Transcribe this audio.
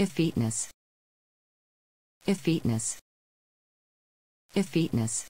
Effeteness. Effeteness. Effeteness.